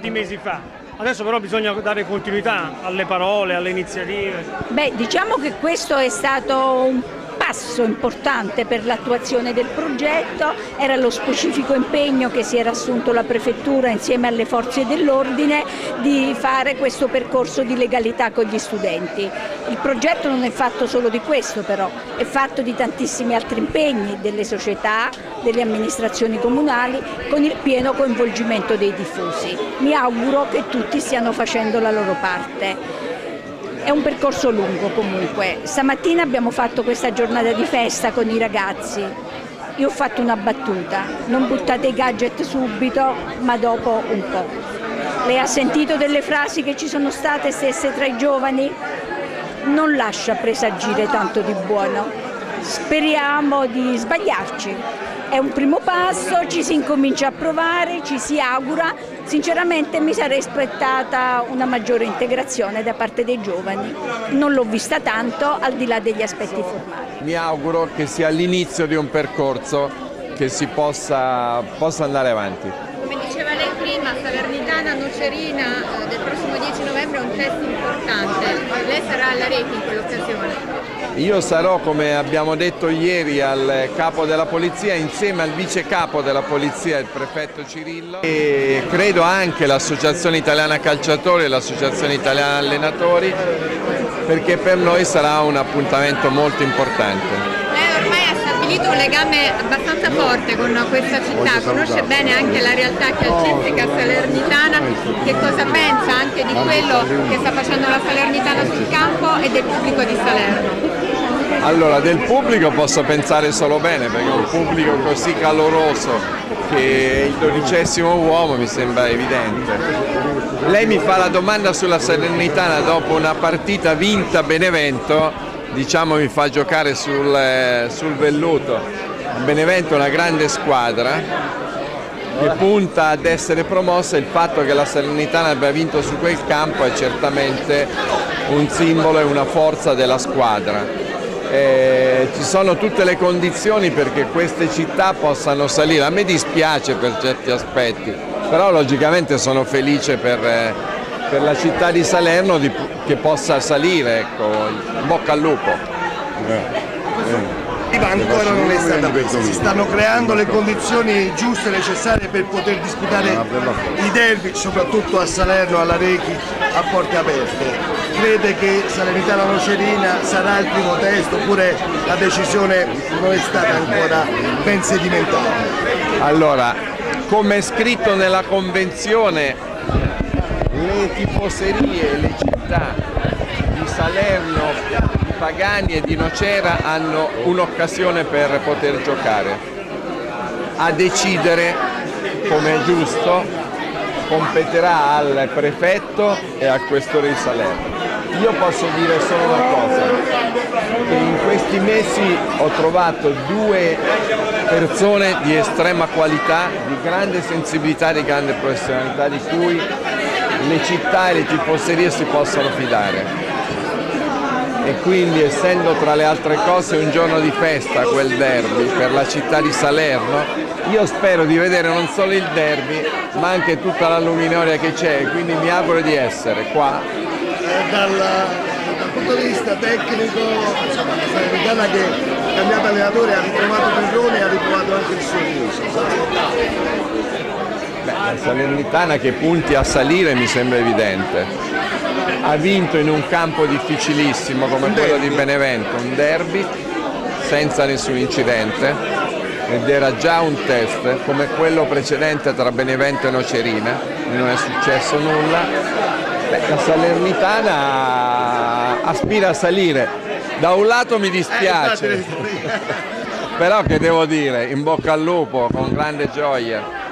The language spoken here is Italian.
Di mesi fa. Adesso però bisogna dare continuità alle parole, alle iniziative. Beh, diciamo che questo è stato un passo importante per l'attuazione del progetto, era lo specifico impegno che si era assunto la Prefettura insieme alle forze dell'ordine di fare questo percorso di legalità con gli studenti. Il progetto non è fatto solo di questo però, è fatto di tantissimi altri impegni delle società, delle amministrazioni comunali con il pieno coinvolgimento dei diffusi. Mi auguro che tutti stiano facendo la loro parte. È un percorso lungo comunque. Stamattina abbiamo fatto questa giornata di festa con i ragazzi. Io ho fatto una battuta, non buttate i gadget subito, ma dopo un po'. Lei ha sentito delle frasi che ci sono state stesse tra i giovani? Non lascia presagire tanto di buono. Speriamo di sbagliarci. È un primo passo, ci si incomincia a provare, ci si augura. Sinceramente mi sarei aspettata una maggiore integrazione da parte dei giovani. Non l'ho vista tanto al di là degli aspetti formali. Mi auguro che sia l'inizio di un percorso che si possa, possa andare avanti. Come diceva lei prima, Salernitana Nocerina eh, del prossimo 10 novembre è un test importante. Lei sarà alla rete in quell'occasione. Io sarò, come abbiamo detto ieri, al capo della polizia insieme al vice capo della polizia, il prefetto Cirillo e credo anche l'Associazione Italiana Calciatori e l'Associazione Italiana Allenatori perché per noi sarà un appuntamento molto importante. Lei ormai ha stabilito un legame abbastanza forte con questa città, conosce bene anche la realtà calcistica salernitana, che cosa pensa anche di quello che sta facendo la Salernitana sul campo e del pubblico di Salerno? Allora, del pubblico posso pensare solo bene, perché un pubblico così caloroso che il dodicesimo uomo mi sembra evidente. Lei mi fa la domanda sulla Salernitana dopo una partita vinta a Benevento, diciamo mi fa giocare sul, eh, sul velluto. Benevento è una grande squadra, che punta ad essere promossa, il fatto che la Salernitana abbia vinto su quel campo è certamente un simbolo e una forza della squadra eh, ci sono tutte le condizioni perché queste città possano salire. A me dispiace per certi aspetti, però logicamente sono felice per, eh, per la città di Salerno di, che possa salire, ecco, bocca al lupo. Eh, ancora non è stata presa, si stanno creando le condizioni giuste e necessarie per poter disputare i derby, soprattutto a Salerno, alla Rechi, a porte aperte. Crede che Salernitana Nocerina sarà il primo test oppure la decisione non è stata ancora ben sedimentata? Allora, come è scritto nella convenzione, le tifoserie e le città Pagani e di Nocera hanno un'occasione per poter giocare. A decidere, come è giusto, competerà al prefetto e al questore di Salerno. Io posso dire solo una cosa, in questi mesi ho trovato due persone di estrema qualità, di grande sensibilità, di grande professionalità, di cui le città e le tifoserie si possono fidare. E quindi essendo tra le altre cose un giorno di festa quel derby per la città di Salerno, io spero di vedere non solo il derby ma anche tutta la luminoria che c'è, quindi mi auguro di essere qua dal, dal, punto di vista tecnico, Salernitana che ha cambiato allenatore ha ritrovato Perrone e ha ritrovato anche il uso. Beh, la Salernitana che punti a salire mi sembra evidente. Ha vinto in un campo difficilissimo come quello di Benevento, un derby senza nessun incidente ed era già un test come quello precedente tra Benevento e Nocerina, non è successo nulla Beh, la Salernitana aspira a salire. Da un lato mi dispiace, però che devo dire, in bocca al lupo, con grande gioia.